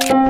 Thank you.